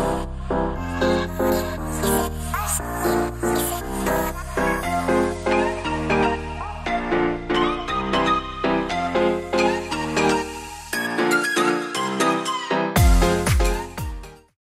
Bye.